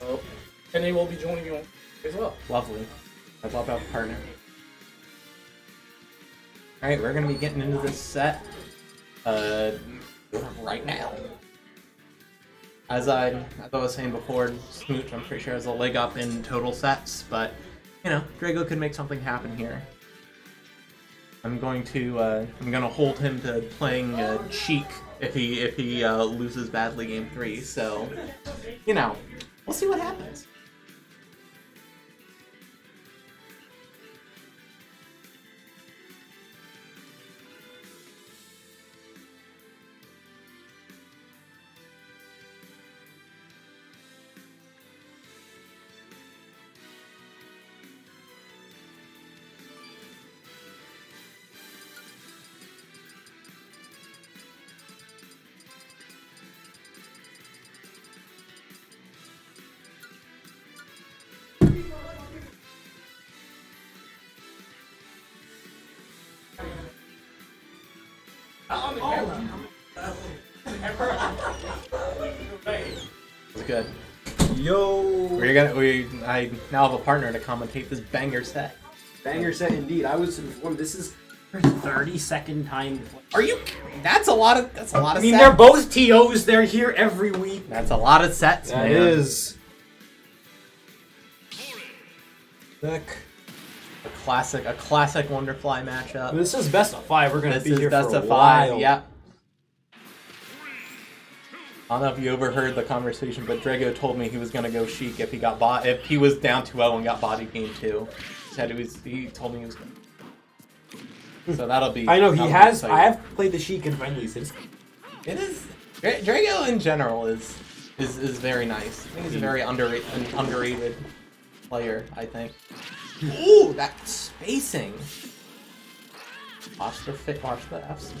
So, and they will be joining you as well. Lovely. I love our partner. Alright, we're gonna be getting into this set uh right now. As I as I was saying before, Smooch I'm pretty sure has a leg up in total sets, but you know, Drago could make something happen here. I'm going to uh, I'm gonna hold him to playing uh, Sheik if he if he uh, loses badly game three. So, you know, we'll see what happens. It's good. Yo, We're gonna we I now have a partner to commentate this banger set. banger set indeed. I was informed this is her 30 second time. Are you? That's a lot of that's a lot of. I mean, sets. they're both TOs. They're here every week. That's a lot of sets, That man. is. Look, a classic, a classic Wonderfly matchup. this is best of five. We're gonna This be is here best for a of five. while. Yep. I don't know if you overheard the conversation, but Drago told me he was gonna go Sheik if he got bought if he was down 2-0 and got bodied game two. He said he was. He told me he was. Gonna... So that'll be. I know he has. exciting. I have played the Sheik and friendly since. It is. Dra- Drago in general is is is very nice. I think he's a very underrated an underrated player. I think. Ooh, that spacing. Watch the fit. Watch the Fs.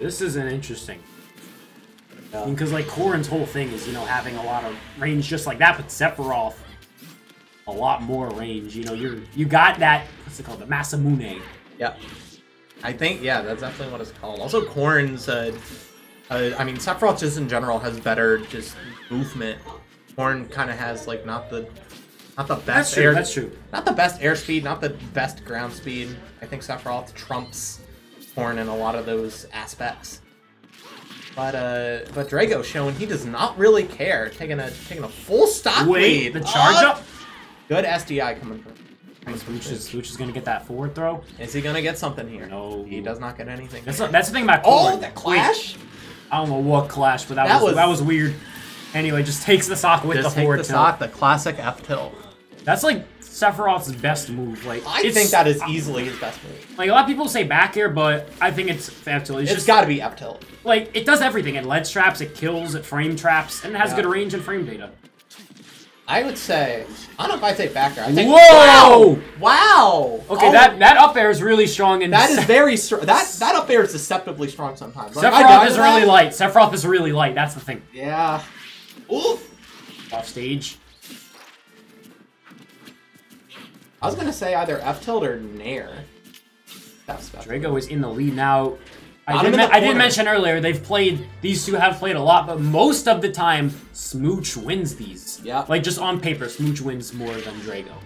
This is an interesting. Because like Corrin's whole thing is you know having a lot of range just like that, but Sephiroth a lot more range. You know you're you got that what's it called the Masamune. Yeah. I think yeah, that's definitely what it's called. Also, Corn's. Uh, uh, I mean, Sephiroth just in general has better just movement. Corn kind of has like not the not the best That's true. air. That's true. Not the best airspeed, not the best ground speed. I think Sephiroth trumps Corn in a lot of those aspects. But uh, but Drago showing he does not really care, taking a taking a full stock Wait, lead. the charge Oh! up. Good SDI coming from. from is. Smooch is gonna get that forward throw. Is he gonna get something here? No. he does not get anything. That's that's the thing about oh, the Wait, clash! I don't know what clash, but that, That was, was- that was weird. Anyway, just takes the sock with Just the forward the tilt. sock, the classic F tilt. That's like Sephiroth's best move. Like I think that is easily his best move. like a lot of people say back air, but I think it's F tilt. It's, it's just got to be up tilt. like it does everything. It ledge traps, it kills, it frame traps, and it has Yeah. good range and frame data. I would say I don't know if I'd say backer. I think Whoa! Wow! Wow! Okay, Oh, that that up air is really strong and that is very strong. That that up air is deceptively strong sometimes. Like, Sephiroth is really that. light. Sephiroth is really light. That's the thing. Yeah. Oof. Off stage. I was gonna say either F tilt or Nair. That's. Drago is in the lead now. I did, him in me- the I did mention earlier they've played these two have played a lot, but most of the time Smooch wins these. Yeah. Like just on paper, Smooch wins more than Drago.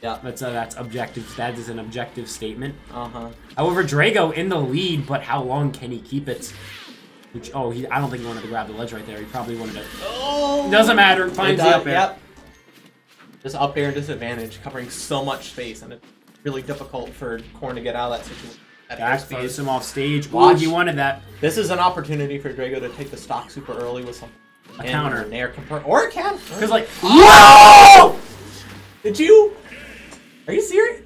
Yeah. That's uh, that's objective. That is an objective statement. Uh huh. However, Drago in the lead, but how long can he keep it? Which oh, he I don't think he wanted to grab the ledge right there. He probably wanted to. Oh. Doesn't matter. Finds the up air. Yep. Just up air disadvantage, covering so much space, and it's really difficult for Korn to get out of that situation. At Back throws him off stage. Ooh, Watch. he wanted that. This is an opportunity for Drago to take the stock super early with some A counter. An air compar- or a counter. Because like, Whoa! Did you? Are you serious?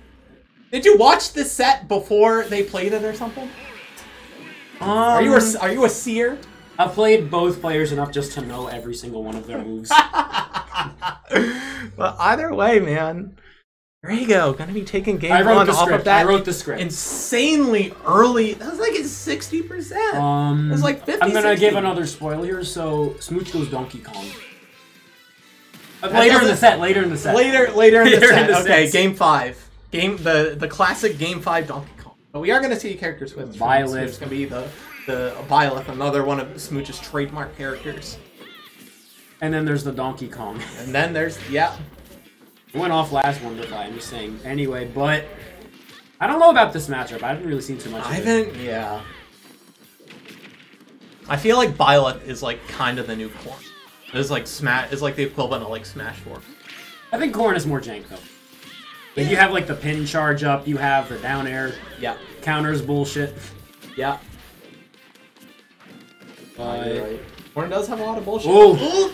Did you watch this set before they played it or something? um, Are you a, are you a seer? I've played both players enough just to know every single one of their moves. well, either way, man. Drago gonna be taking game I one off of that I wrote the script. insanely early. That was like at sixty percent. Um, It's like 50, I'm gonna 60. give another spoiler here. So Smooch goes Donkey Kong. Uh, later in the set. Later in the set. Later, later in the Later in set. the okay, sets. game five. Game the the classic game five Donkey Kong. But we are gonna see a character switch. from It's gonna be the the Byleth, another one of Smooch's trademark characters. And then there's the Donkey Kong. And then there's yeah. Went off last Wonderfly, I'm just saying. Anyway, but I don't know about this matchup. I haven't really seen too much of I haven't yeah. I feel like Byleth is like kind of the new corn. It's like smash It's like the equivalent of like Smash 4. I think Corn is more jank though. Like you have like the pin charge up, you have the down air Yeah. counters bullshit. Yeah. But Corn does have a lot of bullshit. Ooh.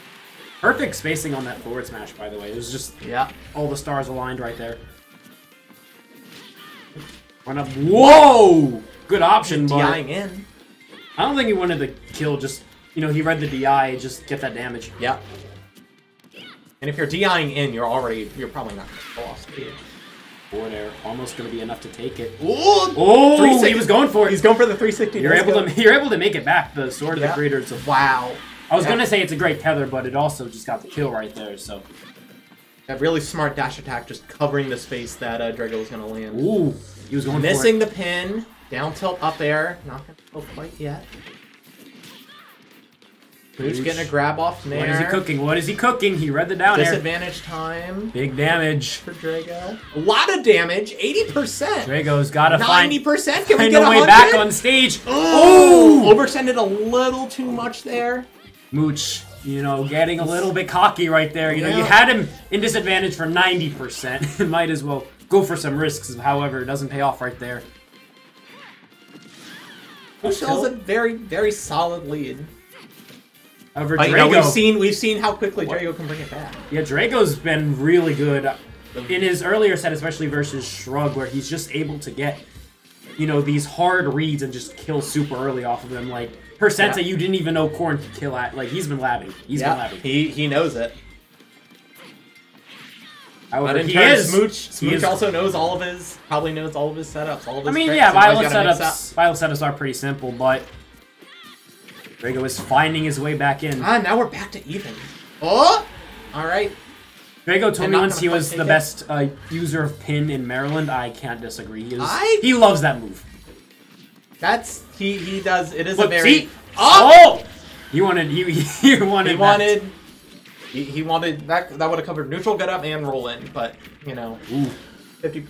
perfect spacing on that forward smash, by the way. It was just Yeah. all the stars aligned right there. Run up. Whoa! Good option, but DIing in. I don't think he wanted to kill. Just you know, he read the DI, just get that damage. Yeah. And if you're DIing in, you're already you're probably not gonna pull off speed. Forward air, almost gonna be enough to take it. Ooh! Oh, he was going for it. He's going for the 360. You're Let's able go. to you're able to make it back. The sword of the creator. It's a Wow. I was Yeah. gonna say it's a great tether, but it also just got the kill right there. So, That really smart dash attack just covering the space that uh, Drago was gonna land. ooh, he was going Missing the pin. Down tilt up air. Not gonna go quite yet. Smooch Smooch. getting a grab off there. What is he cooking? What is he cooking? He read the down air. Disadvantage time Big damage. for Drago. A lot of damage. 80%. Drago's gotta find 90%. Can we get a way 100? back on stage. Oh, Ooh! Overextended a little too much there. Smooch, you know, getting a little bit cocky right there. You know, you had him in disadvantage for 90%. Might as well go for some risks. However, it doesn't pay off right there. Smooch still has a very, very solid lead. Uh, However, But, you know, Drago, we've seen we've seen how quickly Drago can bring it back. yeah, Drago's been really good in his earlier set, especially versus Shrug, where he's just able to get, you know, these hard reads and just kill super early off of them. Like percents Yeah. that you didn't even know Corn could kill at. Like he's been labbing. He's yeah, been labbing. he he knows it. However, But in he turn, is. Smooch, he Smooch is- also knows all of his, probably knows all of his setups, all of his I mean, tricks, yeah, and Violet setups. Violet setups are pretty simple, but Drago is finding his way back in. Ah, now we're back to even. Oh! Alright. Drago told me once he was the it. best uh, user of pin in Maryland. I can't disagree. He, is, I- he loves that move. That's, he, he does, it is Look, a very... see? Oh! Oh! He wanted. He, he wanted. He that. wanted... He, he wanted, that that would have covered neutral, get up, and roll in, but, you know, Ooh, 50,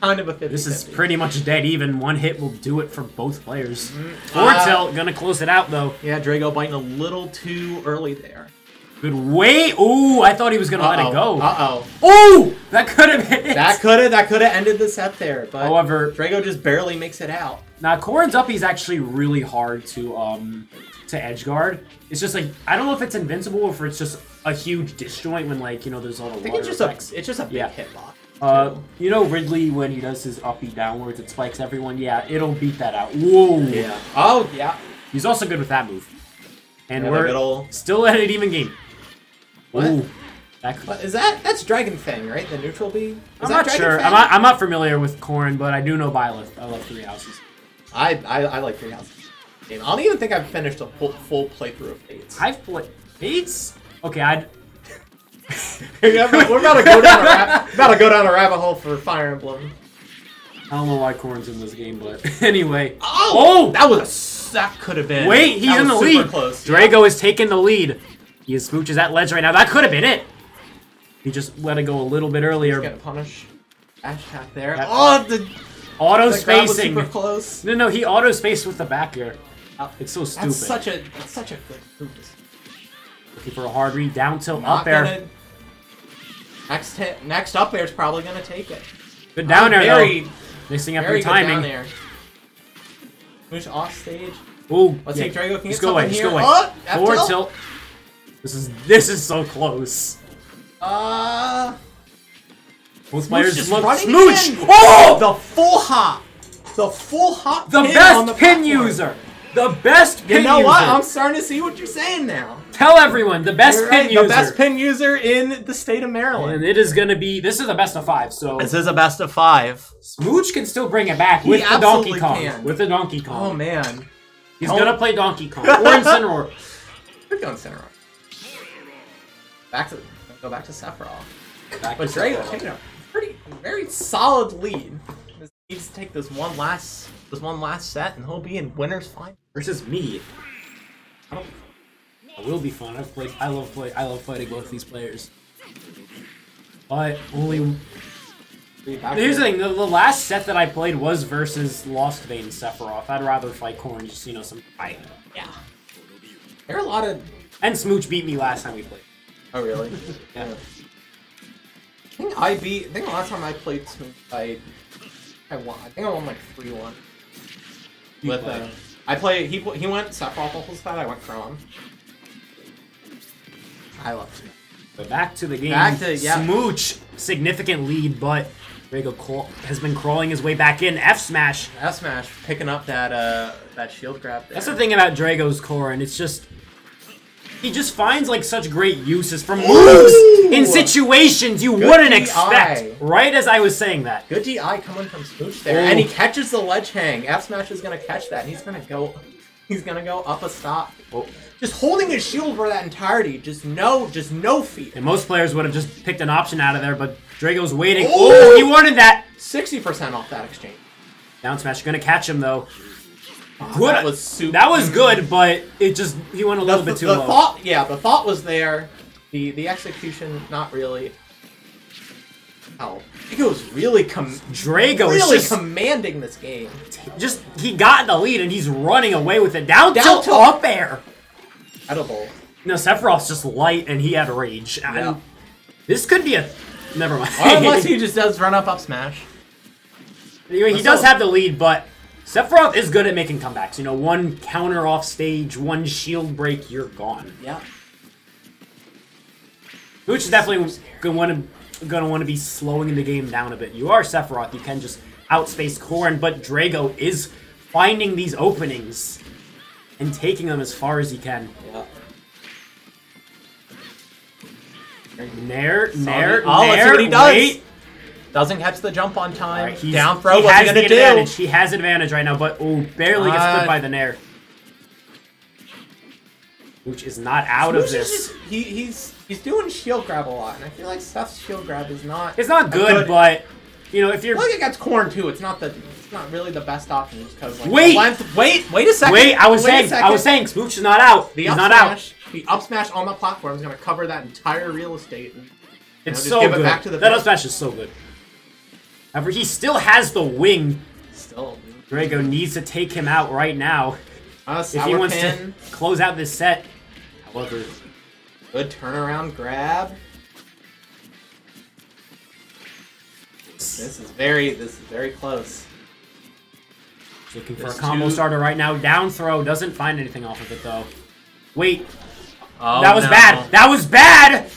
kind of a 50 this is pretty much dead even. One hit will do it for both players. Forward Uh, tilt gonna close it out though. Yeah, Drago biting a little too early there. Good way. Ooh, I thought he was gonna let it go. Uh-oh. Ooh, that could have been it. That could have that could have ended the set there, but However, Drago just barely makes it out. Now, Corrin's up, he's actually really hard to um to edge guard. It's just like I don't know if it's invincible or if it's just a huge disjoint when like you know there's all the I think water it's just a effects. it's just a big Yeah. hitbox. Uh, you know Ridley when he does his uppy downwards, it spikes everyone. Yeah, it'll beat that out. Whoa. yeah. Oh yeah. He's also good with that move. And Yeah, we're the still at an even game. What? Ooh. That could- But is that that's Dragon Fang, right? The neutral B. Is I'm that not Dragon sure. Fang? I'm not, I'm not familiar with Corrin, but I do know Byleth. I love Three Houses. I, I I like Three Houses. Game. I don't even think I've finished a full, full playthrough of Fates. I've played Fates. Okay, I'd. We're about to go down a rab- about to go down a rabbit hole for Fire Emblem. I don't know why corn's in this game, but anyway. Oh, oh, that was a that could have been. Wait, he's in the lead. Close. Drago is taking the lead. He is smooches that ledge right now. That could have been it. He just let it go a little bit He's earlier. gonna punish. Dash attack there. That- oh, the, Auto the spacing. super close. No, no, he auto spaced with the back air. It's so stupid. That's such a that's such a good move. Looking for a hard read, down tilt, Not up air. Next hit, next up air is probably gonna take it. Good down Oh, air very, though. Mixing up your good down timing. there. Push off stage. Ooh, Let's yeah. see if Drago can Just get go away. something Just go away. Oh, Forward tilt. tilt. This is this is so close. Uh, Both players just look smooch. in. Oh, the full hop, the full hop. the pin best on the pin platform. user. The best pin You know user. what? I'm starting to see what you're saying now. Tell everyone the best You're pin right, user. The best pin user in the state of Maryland. And it is gonna be. This is the best of five. So this is a best of five. Smooch can still bring it back He with the Donkey Kong. can. With the Donkey Kong. Oh man, He's Don't- gonna oh. play Donkey Kong or Incineroar. we're going center. Rock. Back to go back to Sephiroth. Back But to Drago Sephiroth. taking a pretty very solid lead. Just needs to take this one last this one last set and he'll be in winners final. versus me. I don't. It will be fun. I've played. I love play. I love fighting both these players. But only Here's the thing, the, the last set that I played was versus Lost Vein Sephiroth. I'd rather fight Korn, just, you know, some fight. Yeah. There are a lot of. And Smooch beat me last time we played. Oh really? Yeah. I think I beat. I think the last time I played Smooch, I I won. I think I won like three one. With played. uh, I play. He he went whole side. I went Chrom. I love Smooch. But back to the game. Back to- yeah. Smooch, significant lead, but Drago has been crawling his way back in. F smash. F smash picking up that uh that shield grab. There. That's the thing about Drago's core, and it's just he just finds like such great uses for moves in situations you Good wouldn't DI. expect. Right as I was saying that. Good DI coming from Smooch there, Ooh. and he oh. catches the ledge hang. F smash is gonna catch that. and He's gonna go. He's gonna go up a stop. Oh. Just holding his shield for that entirety. Just no, just no fear. And most players would have just picked an option out of there, but Drago's waiting. Oh! Ooh. Oh, he wanted that. Sixty percent off that exchange. Down smash, gonna catch him though. Oh, Good. That was super. That was good, but it just he went a The, little bit too the low. thought, yeah, the thought was there. The the execution, not really. Oh, he was really com- Drago is really just, commanding this game. just he got in the lead and he's running away with it down, Down tilt tilt. up air. Edible. No, Sephiroth's just light and he had rage. And Yeah. This could be a never mind. Or unless he just does run up up smash. Anyway, he So- does have the lead, but Sephiroth is good at making comebacks. You know, one counter off stage, one shield break, you're gone. Yeah. Which is definitely gonna want to gonna want to be slowing the game down a bit. You are Sephiroth, you can just outspace Korn, but Drago is finding these openings and taking them as far as he can. Yeah. Nair, Nair, Oh, Nair, what he does. wait. Doesn't catch the jump on time. Alright, he's- Down throw. What's he gonna the do? advantage. He has advantage right now, but oh, barely gets Uh, put by the Nair. Which is not out of this. just- he, he's he's doing shield grab a lot, and I feel like Seth's shield grab is not. It's not a good, but you know if you're Look against corn too. It's not the. It's not really the best option because like Wait! length. Wait, wait a second. wait, I was Wait saying, I was saying, Smooch is not out. the He's up not out. smash. The up smash on the platform is going to cover that entire real estate. And, It's just so give it good. back to the that up smash is so good. However, he still has the wing. still, Drago needs to take him out right now uh, if he wants pin, to close out this set. However, good turnaround grab. This is very. This is very close. looking for a combo two- starter right now. Down throw doesn't find anything off of it though. Wait, Oh, that was no. bad. That was bad.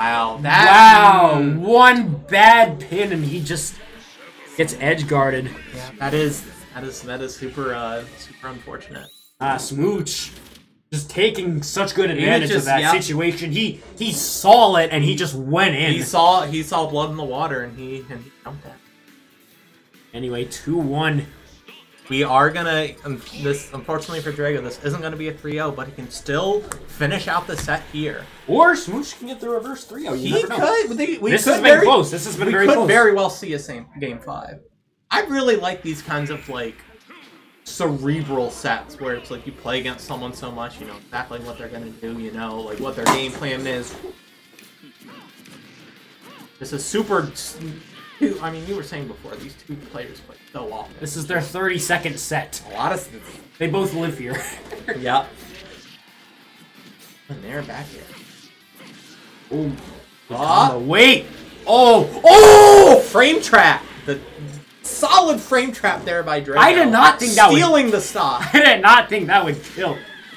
Wow. That. Wow, one bad pin and he just gets edge guarded. Yeah, that is. That is. That is super. Uh, super unfortunate. Ah, Smooch just taking such good advantage of that yeah. situation. He he saw it and he just went in. He saw. He saw blood in the water, and he and he jumped it. Anyway, two one. We are gonna. Um, this unfortunately for Drago, this isn't gonna be a 3-0, but he can still finish out the set here. Or Smooch can get the reverse 3-0. He could. they- we This could has been very, close. This has been we very could close. very well see a same game five. I really like these kinds of like cerebral sets where it's like you play against someone so much, you know exactly what they're gonna do, you know like what their game plan is. This is super. Two, I mean, you were saying before these two players play so often. This is their 30 second set. a lot of. They both live here. Yep. And they're back here. Ooh. Ah. Wait. Oh. Oh! Frame trap! The solid frame trap there by Drago. I did not think that would- Stealing the stock. I did not think that would kill.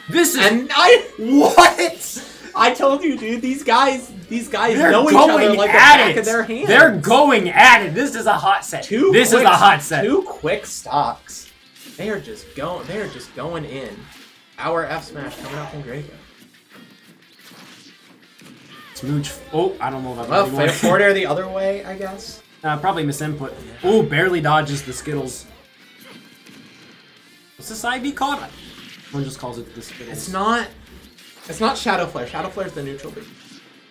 This is. And I what? I told you, dude. These guys, these guys they're know each going other like the at back it. of their hands. They're going at it. This is a hot set. two. this is a hot set. Two quick stocks. They are just going. They are just going in. Our F smash coming out from Drago. Smooch. Oh, I don't know about Well, that anymore. forward air the other way, I guess. Uh, probably misinput. Oh, barely dodges the Skittles. What's this IV called? One just calls it the Skittles. It's not. It's not Shadow Flare. Shadow Flare is the neutral beat.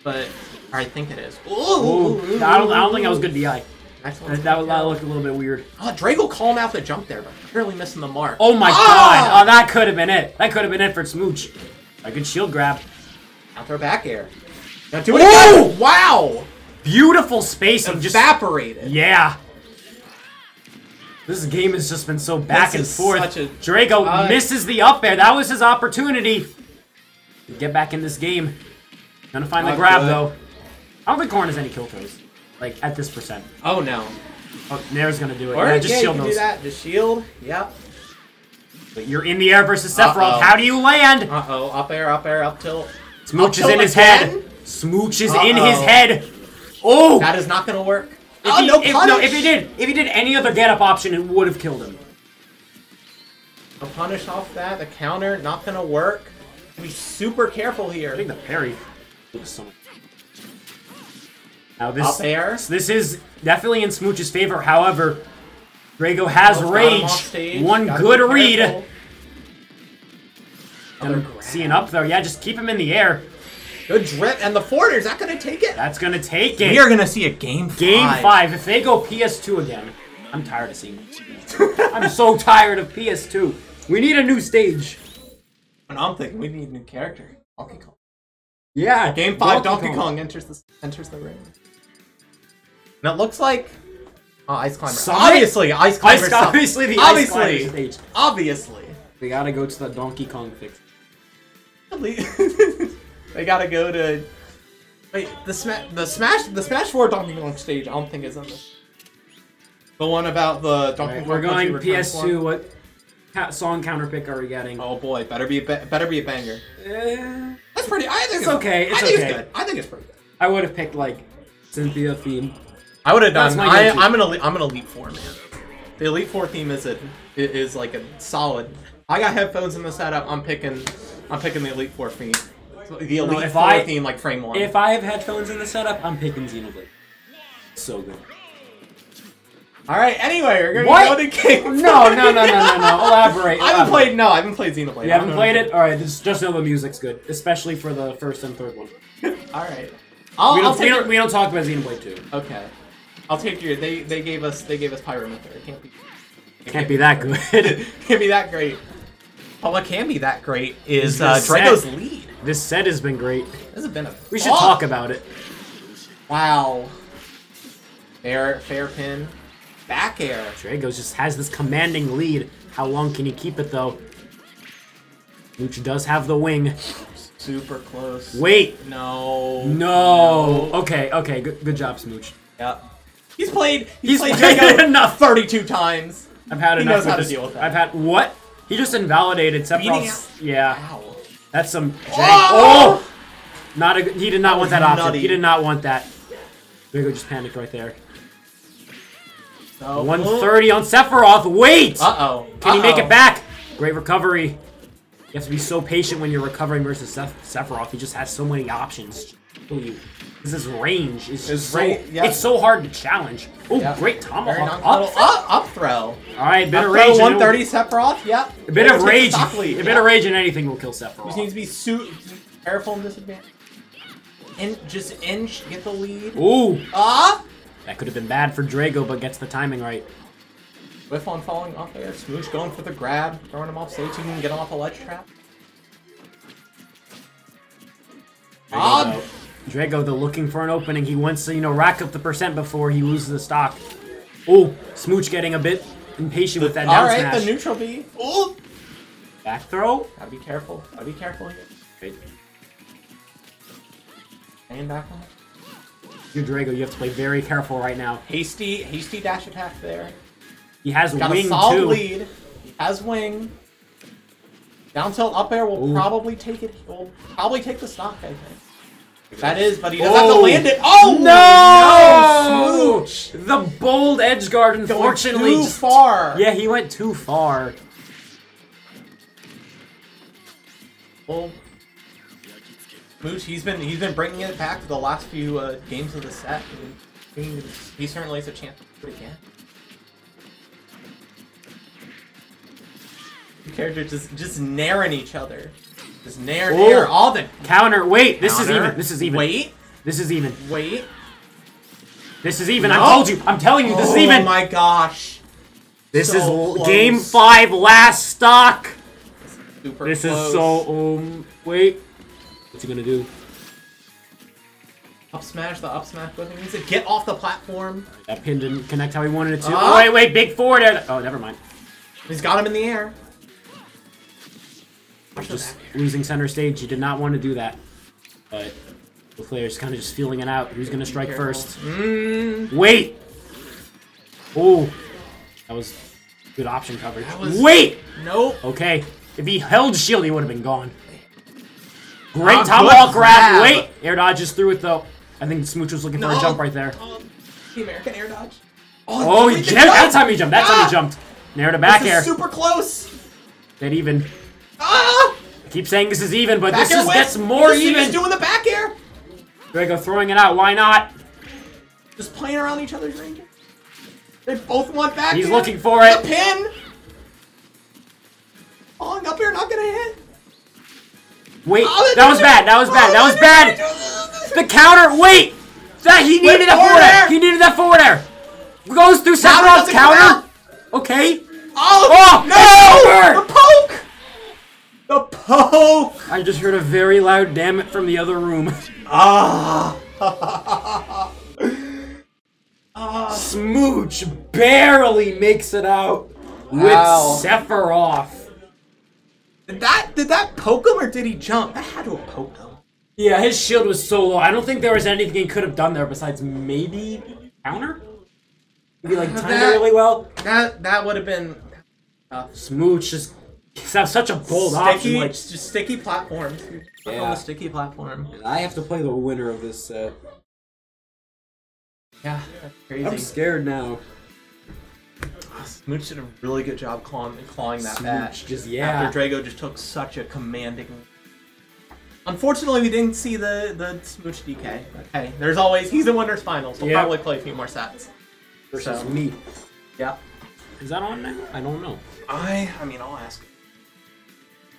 But I think it is. Ooh, Ooh, I don't, I don't think that was good DI. Excellent. That, that, that looked a little bit weird. Oh, Drago calling out the jump there, but barely missing the mark. Oh my Ah! god! Oh, that could have been it. That could have been it for Smooch. A good shield grab. Out throw back air. Now do it Whoa! again. Wow! Beautiful space spacing. Just Evaporated. yeah. This game has just been so back This and is forth. such a- Drago I- misses the up air. That was his opportunity to get back in this game. Gonna find the grab good. though. I don't think Corn has any kill throws. Like at this percent. Oh no. Oh, Nair's gonna do it. Or yeah, just yeah, shield you can those. do that. Just shield. Yep. But you're in the air versus Sephiroth. Uh-oh. How do you land? Uh oh. Up air. Up air. Up tilt. Smooch is in his again? head. Smooch is in his head. Oh! That is not gonna work. If oh he, no if, punish. no, if he did, if he did any other get up option, it would have killed him. A punish off that. The counter not gonna work. Be super careful here. I think the parry was so much. Now this Up air. this is definitely in Smooch's favor. However, Drago has Almost rage. stage. One Gotta good read. careful. Another And grab. seeing up there, yeah, just keep him in the air. Good drip, and the forward is not gonna take it. That's gonna take it. We are gonna see a game Game five. five. If they go PS2 again, I'm tired of seeing it. I'm so tired of PS2. We need a new stage. And I'm thinking we need a new character. Donkey Kong. Yeah, Game five, Donkey, Kong. enters the enters the ring. And it looks like oh, Ice Climber. Obviously, Ice Climber. Ice, obviously the obviously, Ice Climber stage. obviously. We gotta go to the Donkey Kong fix. they gotta go to. Wait, the smash, the smash, the Smash Four Donkey Kong stage. I don't think is in this. The one about the Donkey Alright, Kong. we're going Country Returns PS2. What song counter pick are we getting? Oh boy, better be a ba- better be a banger. Eh, That's pretty. I think It's okay, it's I think okay. it's good. I think it's pretty good. I would have picked like Cynthia theme. I would have done. my I, I'm gonna. I'm gonna Elite Four, man. The Elite Four theme is a is like a solid. I got headphones in the setup. I'm picking. I'm picking the Elite Four theme. The Elite if Four I- theme, like frame one. If I have headphones in the setup, I'm picking Xenoblade. So good. All right. Anyway, we're gonna What? go to game. No, no, no, no, no, no. Elaborate. I haven't elaborate. played. No, I haven't played Xenoblade. You haven't played it? Alright, just, just know the music's good. Especially for the first and third one. All right. I'll, We don't, we don't, we don't talk about Xenoblade 2. okay. I'll take your. They they gave us they gave us Pyrometer. It can't be. it Can't be that good. can't be that great. But what can be that great is uh, set. Drago's lead. this set has been great. This has been a. We should Oh! talk about it. Wow. Fair, fair pin. Back air. Drago just has this commanding lead. How long can he keep it though? Lucha does have the wing. Super close. Wait! No. No! Okay, okay, good, good job, Smooch. Yep. He's played. He's, He's played played Drago enough. 32 times. I've had He enough knows with how to this- deal with that. I've had what? He just invalidated Beating Sephiroth's. Yeah, Ow. that's some jank. Oh! Oh! Not a. good- He did not That want was that option. He did not want that. Drago just panicked right there. So, 130 on Sephiroth. Wait! Uh oh. Can he make it back? Great recovery. You have to be so patient when you're recovering versus Seph- Sephiroth. He just has so many options. Because his range is His just so, range- yeah. it's so hard to challenge. Oh, Yeah. great tomahawk. non-committal- Up. Up, up throw. All right, bit Up of rage. and 130 Sephiroth. Yep. A bit of rage. stock A bit yep. of rage and anything will kill Just Sephiroth. needs to be su- careful and disadvantage. And just inch, get the lead. Ooh, Ah! That could have been bad for Drago, but gets the timing right. Whiff on falling off there. Smooch going for the grab, throwing him off stage. You can get him off a ledge trap. Drago, Ah! though. Drago, though, looking for an opening. He wants to, you know, rack up the percent before he loses the stock. Oh, Smooch getting a bit impatient with that down Alright, smash. the neutral B. Ooh! Back throw. Gotta be careful. Gotta be careful here. Hanging back on it. You're Drago, you have to play very careful right now. Hasty, hasty dash attack there. He has Got wing a solid too. lead. He has wing. Down tilt up air will Ooh. probably take it. Will probably take the stock. I think. That is, but he does have to Oh. land it. Oh No! no! Smooch The bold edge guard, going unfortunately, too just- far. yeah, he went too far. Well, Smooch, he's been he's been bringing it back for the last few uh, games of the set. He, certainly has a chance to do it again. The characters just just naring each other. Just nair, Oh. nair. All the Counter. Wait, this is even. This is even. Wait, This is even. wait. This is even. I told you. I'm telling you, this is even. oh my gosh. this so is close. game five, last stock. Super This close. is so. Um. Wait. What's he gonna do? Up smash, the up smash button needs to get off the platform. That pin didn't connect how he wanted it to. Ah. Oh, wait, wait, big forward air. Oh, never mind. He's got him in the air. Just losing center stage. He did not want to do that. But the player's kind of just feeling it out. Who's gonna strike Careful. first? Mmm. Wait. Oh, that was good option coverage. Was- Wait. Nope. Okay. If he held shield, he would have been gone. Great Ah, tomahawk good grab. grab. Wait. Air dodge. dodges through it though. I think Smooch was looking for a jump right there. Oh, the American air dodge. Oh, he jumped. That time he jumped. That time Ah! he jumped. Nair to back this air. super close. Dead even. Ah! I keep saying this is even, but Back this is whip. gets more He's even. He's doing the back air. Drago throwing it out. Why not? Just playing around each other's ranges. They both want back He's air. looking for The it. pin. Falling up here, not gonna hit. Wait. Oh, That was bad. That was bad. That was bad. The counter. Wait. That he Whip needed that forward forward air. air. He needed that forward air. Goes through Counter Sephiroth's counter. Okay. Oh, Oh, no! The poke! The poke! I just heard a very loud damn it from the other room. Ah! ah! Smooch barely makes it out with Wow. Sephiroth. Did that did that poke him or did he jump? That had to have poked him. Yeah, his shield was so low. I don't think there was anything he could have done there besides maybe counter. Maybe like timed it really well. That that would have been Smooch just that's such a bold option. sticky, Like just sticky platforms. dude. Fuck Yeah. on sticky platform. I have to play the winner of this set. Yeah, that's crazy. I'm scared now. Smooch did a really good job clawing, clawing that Smooch back. just yeah. After Drago just took such a commanding. Unfortunately, we didn't see the the Smooch DK. But hey, there's always he's in Winners Finals. We'll Yeah. probably play a few more sets. versus So- me. Yeah. Is that on now? I don't know. I I mean I'll ask.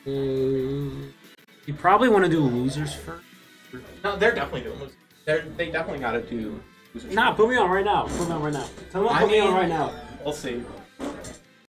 Mm, you probably want to do losers first. No, they're definitely doing losers. They're, they definitely got to do losers. Nah, put me on right now. Put me on right now. Tell them to I put me on right now. We'll see.